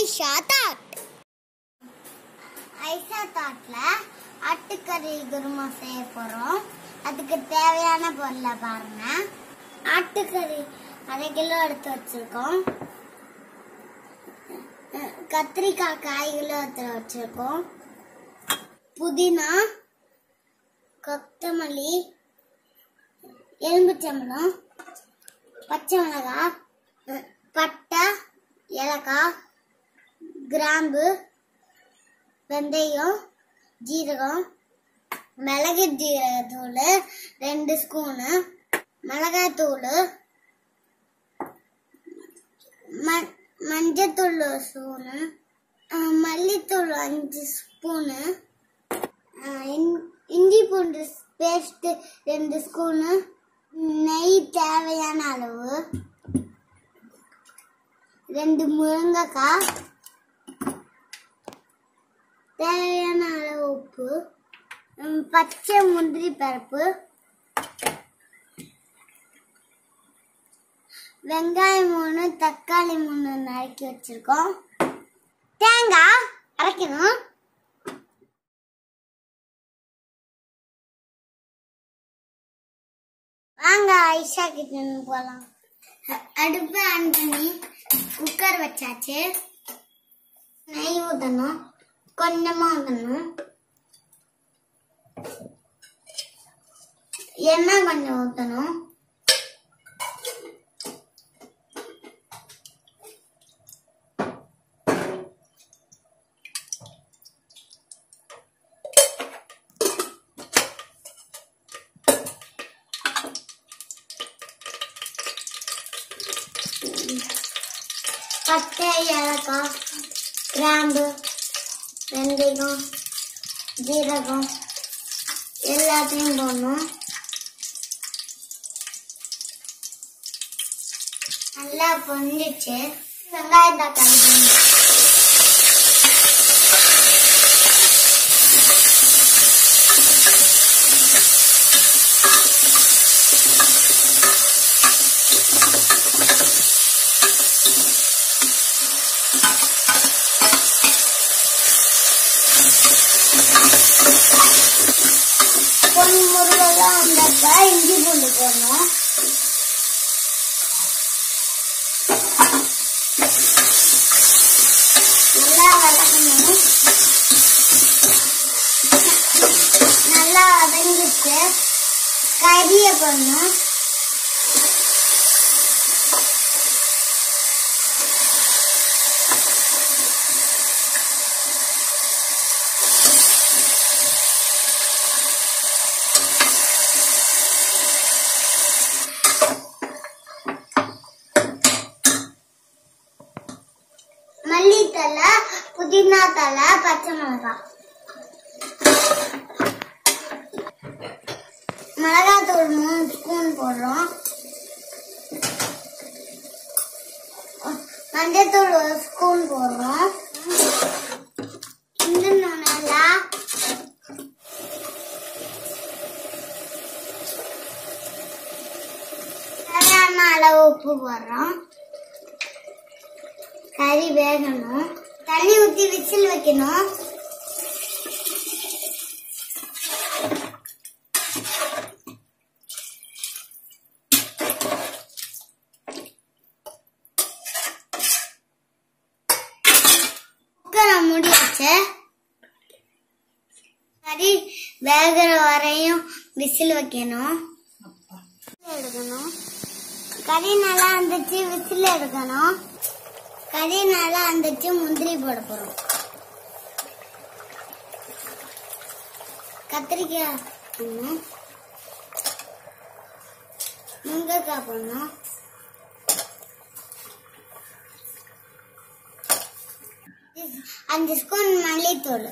Aisha thought. Aisha தாட்ல ஆட்டுக்கறி குருமா செய்ய போறோம். அதுக்கு தேவையான பொருளை பாருங்க. ஆட்டுக்கறி அரை கிலோ எடுத்து வச்சிருக்கோம். கத்திரிக்காய் காய் கிலோ எடுத்து வச்சிருக்கோம். புதினா கொத்தமல்லி எலும்புச்சம்பழம் பச்சை மிளகாய் பட்டை ஏலக்காய் கிராம்பு வெந்தயம் ஜீரகம் மிளகு ஜீரகத்தூள் ரெண்டு ஸ்பூனு மிளகாத்தூள் ம- மஞ்சத்தூள் ஸ்பூனு மல்லித்தூள் அஞ்சு ஸ்பூனு இஞ்சி பூண்டு பேஸ்ட்டு ரெண்டு ஸ்பூனு நெய் தேவையான அளவு ரெண்டு முருங்கைக்காய் தேவையான அளவு உப்பு பச்சை முந்திரி பருப்பு வெங்காயம் மூணு தக்காளி மூணு நறுக்கி வச்சிருக்கோம். தேங்காய் அரைக்கணும். வாங்க ஐஷா கிச்சன் போலாம். அடுப்பு ஆன் பண்ணி குக்கர் வச்சாச்சு. நெய் ஊற்றணும் கொஞ்சமா ஊற்றணும் எண்ணெய் கொஞ்சம் ஊற்றணும் பச்சை ஏலக்காய் கிராம்பு வெந்தயம் ஜீரகம் எல்லாத்தையும் போடணும். நல்லா பொந்துச்சு வெங்காயம் தக்காளி போடணும் பொன் முருகெல்லாம் இஞ்சி பூண்டு போடணும். நல்லா வதக்கணும். நல்லா வதங்கிட்டு கறியை போடணும். புதினா தலை பச்சை மிளகாய் மிளகாத்தூள் மூணு ஸ்பூன் போடுறோம். மஞ்சத்தூள் ஒரு ஸ்பூன் போடுறோம். இன்னும் நல்லா அளவு உப்பு போடுறோம். கறி வேகணும். தண்ணி ஊத்தி விசில் வைக்கணும். மூடி வச்சு கறி வேகிற வரையும் விசில் வைக்கணும். எடுக்கணும். கறி நல்லா இருந்துச்சு விசில் எடுக்கணும். கறி நல்லா வந்துச்சு முந்திரி போட போறோம். கத்திரிக்காய் போடணும். முருங்கைக்காய் போடணும். அஞ்சு ஸ்பூன் மல்லித்தூள்.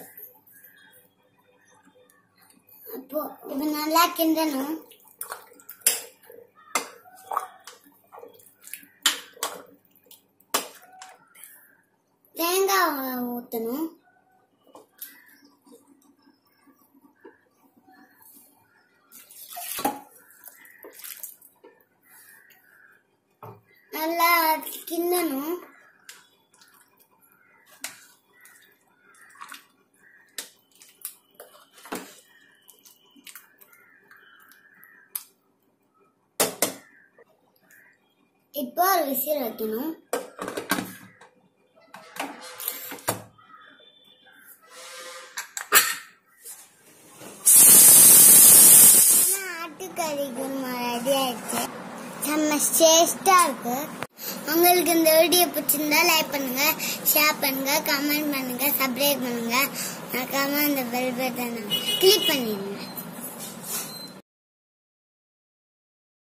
அப்போ இது நல்லா கிண்டணும். தேங்காய் ஊற்றணும் நல்லா கிண்ணணும். இப்போ ஒரு விசில் வைக்கணும். ஆயிடுச்சு செம்ம சேஸ்டா இருக்கு. உங்களுக்கு இந்த வீடியோ பிடிச்சிருந்தா லைக் பண்ணுங்க ஷேர் பண்ணுங்க கமெண்ட் பண்ணுங்க சப்ஸ்கிரைப் பண்ணுங்க. மறக்காம இந்த பெல் பட்டனை கிளிக் பண்ணிடுங்க